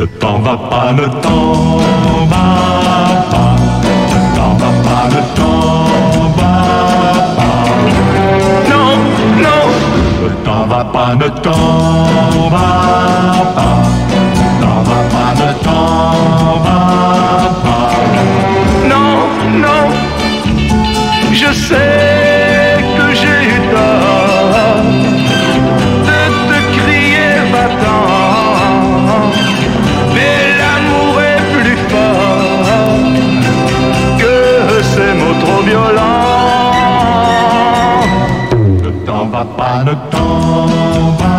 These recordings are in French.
Le temps va pas, le temps va pas. Le temps va pas, le temps va pas. Non, non. Le temps va pas, le temps va pas. Le temps va pas, le temps va pas. Non, non. Je sais va pas le temps.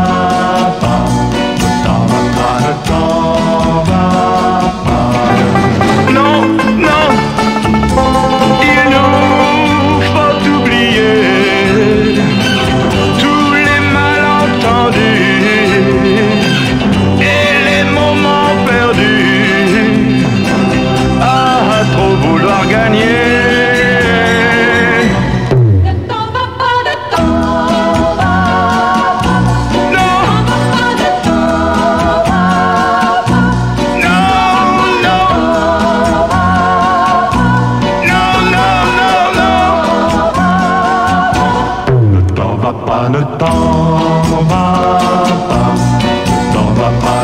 le temps va pas, le temps va pas.